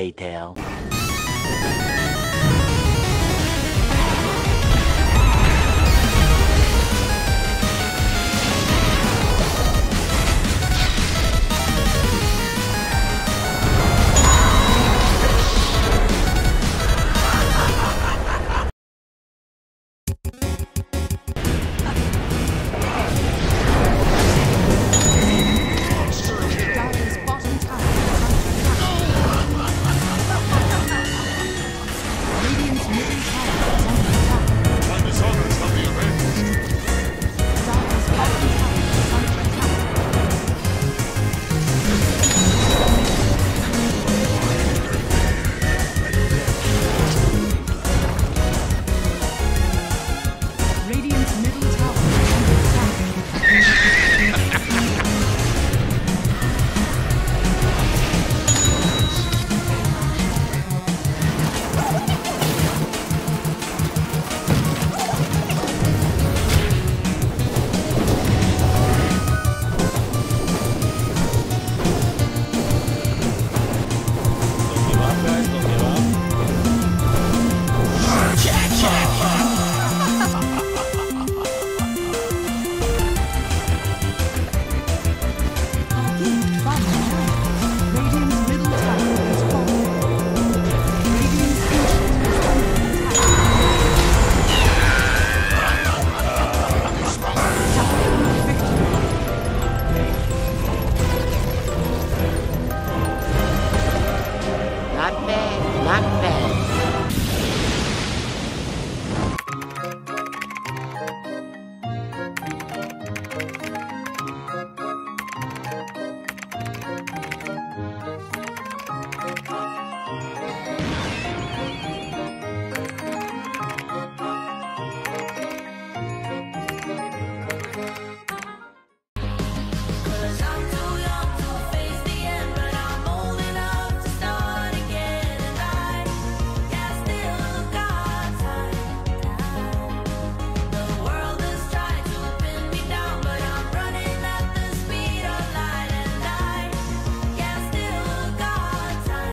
Later.